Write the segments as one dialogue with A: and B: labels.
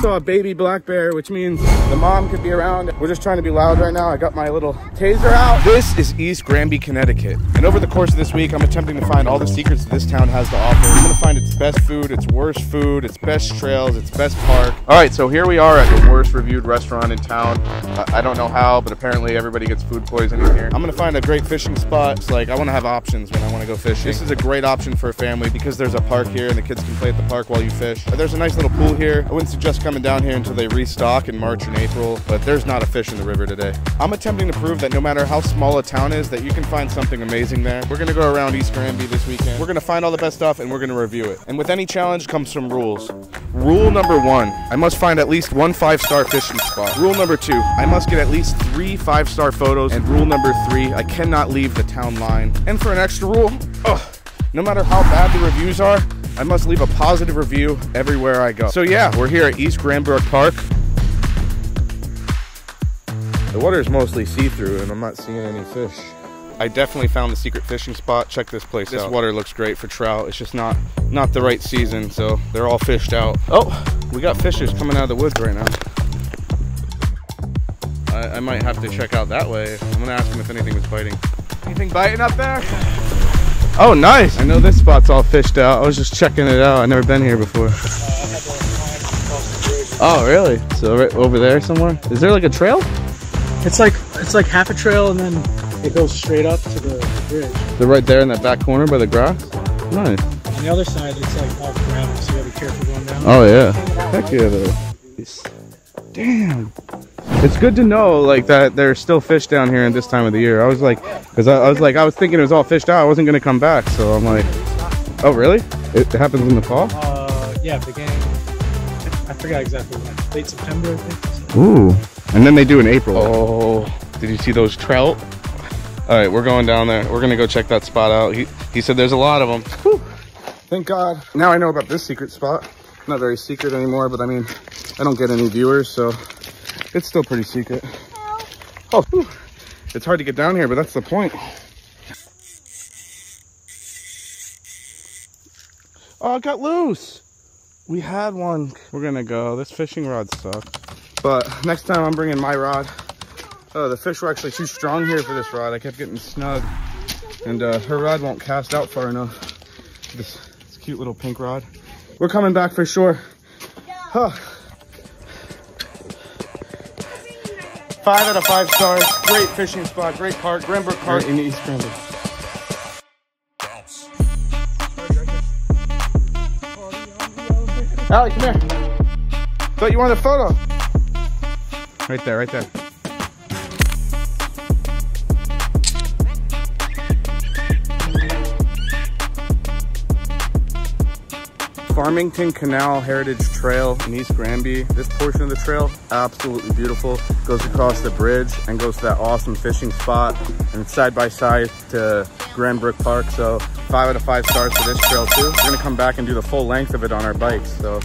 A: saw a baby black bear, which means the mom could be around. We're just trying to be loud right now. I got my little taser out. This is East Granby, Connecticut. And over the course of this week, I'm attempting to find all the secrets that this town has to offer. I'm gonna find its best food, its worst food, its best trails, its best park. All right, so here we are at the worst reviewed restaurant in town. Uh, I don't know how, but apparently everybody gets food poisoning here. I'm gonna find a great fishing spot. It's like I wanna have options when I wanna go fishing. This is a great option for a family because there's a park here and the kids can play at the park while you fish. There's a nice little pool here. I wouldn't suggest coming down here until they restock in March and April, but there's not a fish in the river today. I'm attempting to prove that no matter how small a town is, that you can find something amazing there. We're gonna go around East Granby this weekend. We're gonna find all the best stuff and we're gonna review it. And with any challenge comes some rules. Rule number one, I must find at least one five-star fishing spot. Rule number two, I must get at least three five-star photos. And rule number three, I cannot leave the town line. And for an extra rule, ugh, no matter how bad the reviews are, I must leave a positive review everywhere I go. So yeah, we're here at East Granbrook Park. The water is mostly see-through and I'm not seeing any fish. I definitely found the secret fishing spot. Check this place this out. This water looks great for trout. It's just not not the right season, so they're all fished out. Oh, we got fishers coming out of the woods right now. I, I might have to check out that way. I'm gonna ask them if anything was biting. Anything biting up there? Oh, nice. I know this spot's all fished out. I was just checking it out. I've never been here before. Oh, really? So right over there somewhere? Is there like a trail?
B: It's like it's like half a trail and then it goes straight up to the bridge.
A: They're right there in that back corner by the grass? Nice.
B: On the other side, it's like all gravel, so you gotta be careful going down.
A: Oh, yeah. Heck yeah, though. Damn. It's good to know, like, that there's still fish down here at this time of the year. I was like, because I, I, was like, I was thinking it was all fished out. I wasn't going to come back, so I'm like, oh, really? It, it happens in the fall?
B: Uh, yeah, beginning, I forgot exactly when. Late September, I think.
A: Ooh. And then they do in April. Oh, did you see those trout? All right, we're going down there. We're going to go check that spot out. He, he said there's a lot of them. Whew. Thank God. Now I know about this secret spot. Not very secret anymore, but I mean, I don't get any viewers, so it's still pretty secret. Oh, whew. it's hard to get down here, but that's the point. Oh, it got loose. We had one. We're gonna go. This fishing rod sucks. But next time I'm bringing my rod. Oh, the fish were actually too strong here for this rod. I kept getting snug. And uh, her rod won't cast out far enough. This, this cute little pink rod. We're coming back for sure. Huh. Five out of five stars. Great fishing spot. Great park. Granbrook Park in East Granby. Allie, come here. Thought you wanted a photo. Right there, right there. Farmington Canal Heritage Trail in East Granby. This portion of the trail, absolutely beautiful. Goes across the bridge and goes to that awesome fishing spot and side by side to Granbrook Park. So five out of five stars for this trail too. We're gonna come back and do the full length of it on our bikes. So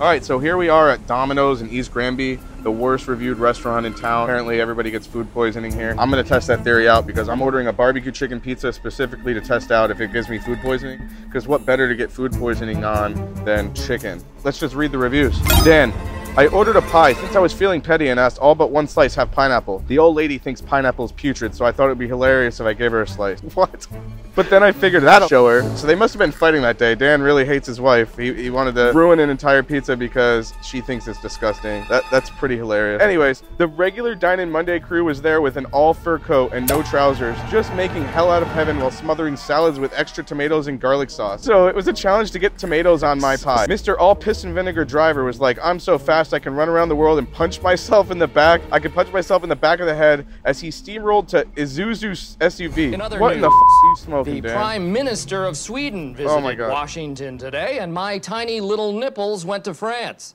A: All right, so here we are at Domino's in East Granby, the worst reviewed restaurant in town. Apparently everybody gets food poisoning here. I'm gonna test that theory out because I'm ordering a barbecue chicken pizza specifically to test out if it gives me food poisoning. Because what better to get food poisoning on than chicken? Let's just read the reviews. Dan, I ordered a pie since I was feeling petty and asked all but one slice have pineapple. The old lady thinks pineapple is putrid, so I thought it'd be hilarious if I gave her a slice. What? But then I figured that'll show her. So they must have been fighting that day. Dan really hates his wife. He, he wanted to ruin an entire pizza because she thinks it's disgusting. That That's pretty hilarious. Anyways, the regular Dine-In Monday crew was there with an all fur coat and no trousers, just making hell out of heaven while smothering salads with extra tomatoes and garlic sauce. So it was a challenge to get tomatoes on my pie. Mr. All Piss and Vinegar driver was like, I'm so fast fast I can run around the world and punch myself in the back. I can punch myself in the back of the head as he steamrolled to Isuzu SUV.
C: In other
A: what
C: news,
A: in the f are you smoking,
C: The
A: Dan?
C: Prime Minister of Sweden
A: Oh
C: visited Washington today, and my tiny little nipples went to France.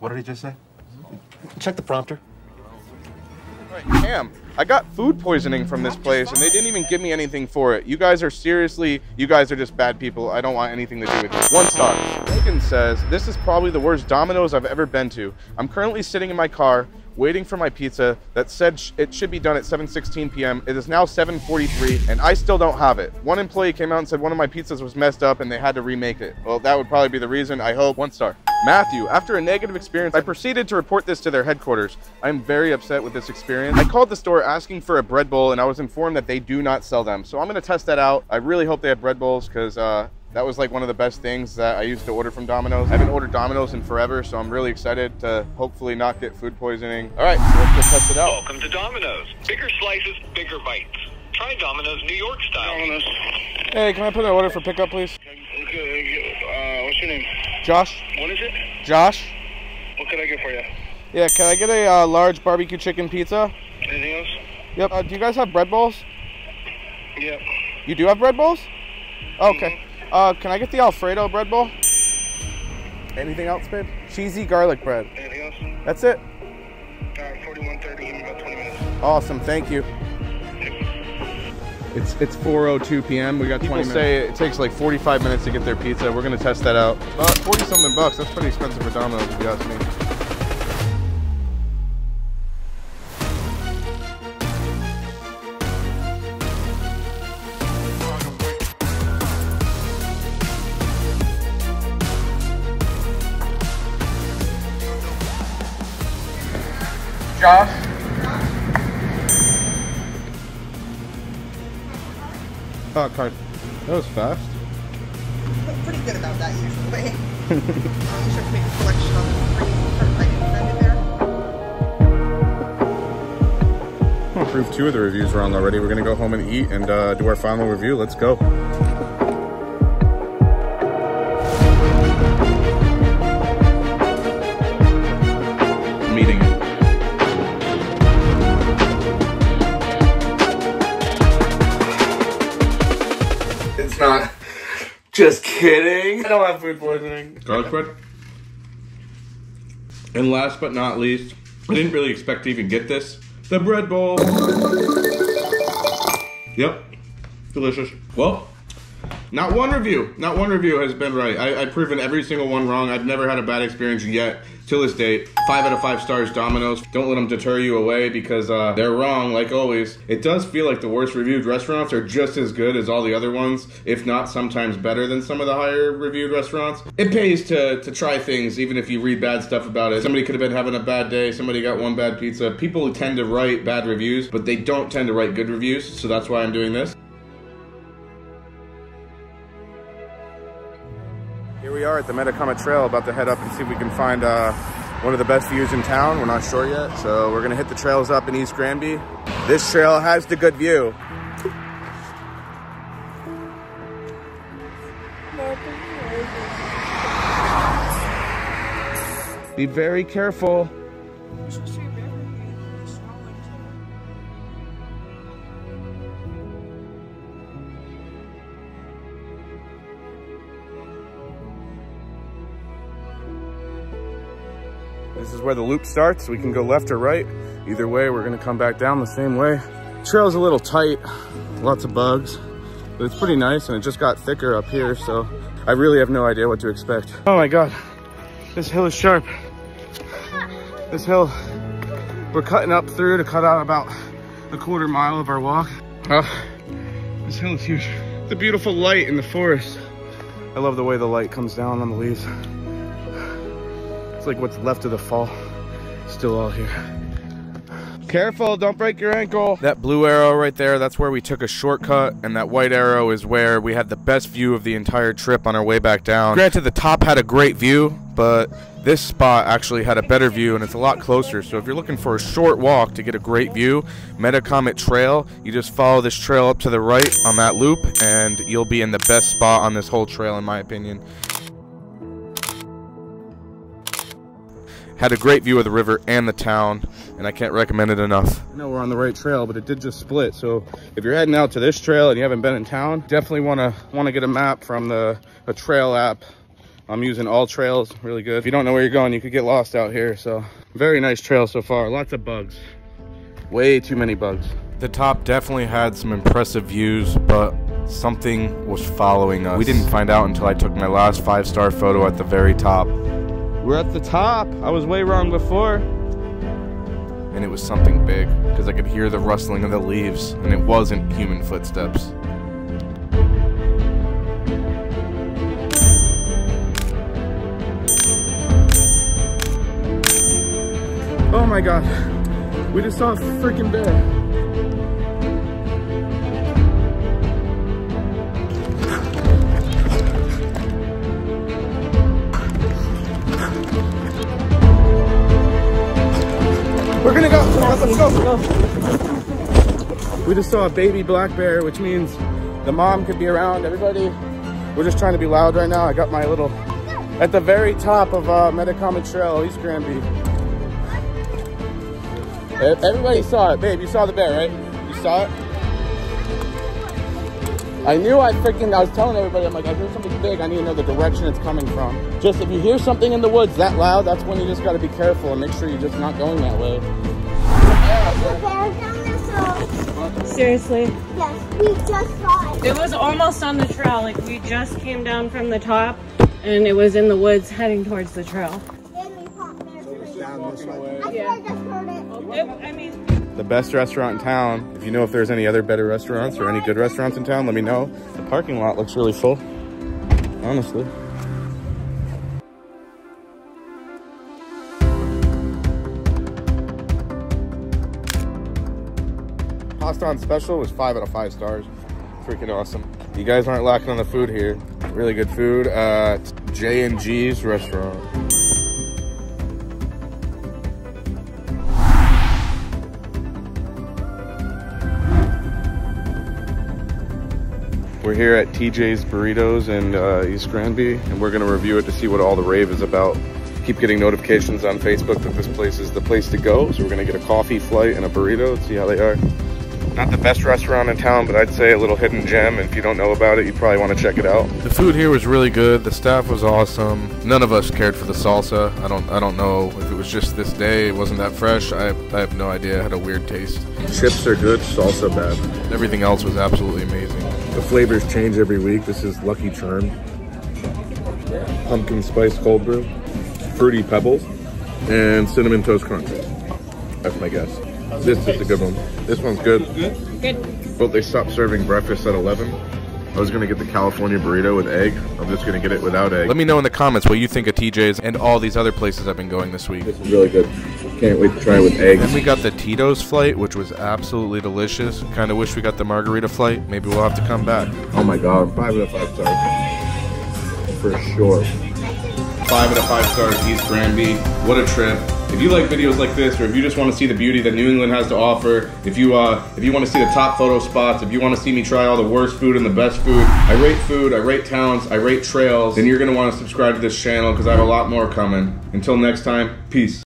D: What did he just say?
C: Check the prompter.
A: Cam, I got food poisoning from this place and they didn't even give me anything for it. You guys are seriously, you guys are just bad people. I don't want anything to do with you. One star. Megan says, this is probably the worst Domino's I've ever been to. I'm currently sitting in my car waiting for my pizza that said sh- it should be done at 7:16 p.m. It is now 7:43 and I still don't have it. One employee came out and said one of my pizzas was messed up and they had to remake it. Well, that would probably be the reason. I hope. One star. Matthew, after a negative experience, I proceeded to report this to their headquarters. I am very upset with this experience. I called the store asking for a bread bowl and I was informed that they do not sell them. So I'm going to test that out. I really hope they have bread bowls because uh, that was like one of the best things that I used to order from Domino's. I haven't ordered Domino's in forever, so I'm really excited to hopefully not get food poisoning. All right, so let's go test it out.
E: Welcome to Domino's. Bigger slices, bigger bites. Try Domino's New York style. Domino's.
A: Hey, can I put an order for pickup, please?
E: Uh, what's your name?
A: Josh?
E: What is it?
A: Josh?
E: What can I get for you?
A: Yeah, can I get a uh, large barbecue chicken pizza?
E: Anything else?
A: Yep. Uh, do you guys have bread bowls?
E: Yeah.
A: You do have bread bowls? Okay. Uh, can I get the Alfredo bread bowl? Anything else, babe? Cheesy garlic bread.
E: Anything else?
A: That's it.
E: Alright, 4130, give me about 20 minutes.
A: Awesome, thank you. It's it's 4:02 p.m. We got People 20 minutes. say it takes like 45 minutes to get their pizza. We're gonna test that out. Uh, About 40 something bucks. That's pretty expensive for Domino's, if you ask me. Josh. Oh, card. That was fast.
F: I'm pretty good about that usually. um, you should make a collection of three different items send it there.
A: Well, proof two of the reviews wrong already. We're gonna go home and eat and uh, do our final review. Let's go. Just kidding. I don't have food poisoning.
D: Garlic bread. And last but not least, I didn't really expect to even get this. The bread bowl. Yep. Delicious. Well, not one review, not one review has been right. I, I've proven every single one wrong. I've never had a bad experience yet till this date. Five out of five stars, Domino's. Don't let them deter you away because uh, they're wrong, like always. It does feel like the worst reviewed restaurants are just as good as all the other ones, if not sometimes better than some of the higher reviewed restaurants. It pays to, to try things, even if you read bad stuff about it. Somebody could have been having a bad day, somebody got one bad pizza. People tend to write bad reviews, but they don't tend to write good reviews, so that's why I'm doing this.
A: Here we are at the Metacomet Trail, about to head up and see if we can find uh, one of the best views in town. We're not sure yet, so we're gonna hit the trails up in East Granby. This trail has the good view. Be very careful. This is where the loop starts. We can go left or right. Either way, we're gonna come back down the same way. Trail's a little tight, lots of bugs, but it's pretty nice and it just got thicker up here, so I really have no idea what to expect. Oh my God, this hill is sharp. This hill, we're cutting up through to cut out about a quarter mile of our walk. Oh, this hill is huge. The beautiful light in the forest. I love the way the light comes down on the leaves. It's like what's left of the fall. Still all here. Careful, don't break your ankle. That blue arrow right there, that's where we took a shortcut, and that white arrow is where we had the best view of the entire trip on our way back down. Granted, the top had a great view, but this spot actually had a better view and it's a lot closer. So if you're looking for a short walk to get a great view, Metacomet Trail, you just follow this trail up to the right on that loop, and you'll be in the best spot on this whole trail, in my opinion. Had a great view of the river and the town, and I can't recommend it enough. I know we're on the right trail, but it did just split. So if you're heading out to this trail and you haven't been in town, definitely want to want to get a map from the a trail app. I'm using AllTrails, really good. If you don't know where you're going, you could get lost out here. So very nice trail so far. Lots of bugs. Way too many bugs. The top definitely had some impressive views, but something was following us. We didn't find out until I took my last five-star photo at the very top. We're at the top. I was way wrong before. and it was something big because I could hear the rustling of the leaves, and it wasn't human footsteps. Oh my god, we just saw a freaking bear. Let's go. We just saw a baby black bear, which means the mom could be around. Everybody, we're just trying to be loud right now. I got my little, at the very top of uh, Metacomet Trail, East Granby. Everybody saw it, babe. You saw the bear, right? You saw it. I knew I freaking. I was telling everybody, I'm like, I hear something big. I need to know the direction it's coming from. Just if you hear something in the woods that loud, that's when you just got to be careful and make sure you're just not going that way.
G: Seriously.
H: Yes, we just saw it.
G: It was almost on the trail. Like we just came down from the top and it was in the woods heading towards the trail.
H: And we popped there. I
G: Yeah.
H: I just heard it.
G: It, I mean,
A: The best restaurant in town. If you know if there's any other better restaurants or any good restaurants in town, let me know. The parking lot looks really full. Honestly. On special was five out of five stars. Freaking awesome. You guys aren't lacking on the food here. Really good food at J and G's restaurant. We're here at TJ's Burritos in uh, East Granby, and we're gonna review it to see what all the rave is about. Keep getting notifications on Facebook that this place is the place to go, so we're gonna get a coffee flight and a burrito and see how they are. Not the best restaurant in town, but I'd say a little hidden gem. If you don't know about it, you probably want to check it out. The food here was really good. The staff was awesome. None of us cared for the salsa. I don't. I don't know if it was just this day. It wasn't that fresh. I. I have no idea. It had a weird taste. Chips are good. Salsa bad. Everything else was absolutely amazing. The flavors change every week. This is Lucky Charm, pumpkin spice cold brew, fruity pebbles, and cinnamon toast crunch. That's my guess. This is a good one. This one's good.
G: good.
A: But they stopped serving breakfast at 11. I was gonna get the California burrito with egg. I'm just gonna get it without egg. Let me know in the comments what you think of TJ's and all these other places I've been going this week. This is really good. Can't wait to try it with eggs. Then we got the Tito's flight, which was absolutely delicious. Kind of wish we got the margarita flight. Maybe we'll have to come back. Oh my god, five out of five stars. For sure. Five out of five stars, East Granby. What a trip. If you like videos like this, or if you just want to see the beauty that New England has to offer, if you uh, if you want to see the top photo spots, if you want to see me try all the worst food and the best food, I rate food, I rate towns, I rate trails, then you're gonna want to subscribe to this channel because I have a lot more coming. Until next time, peace.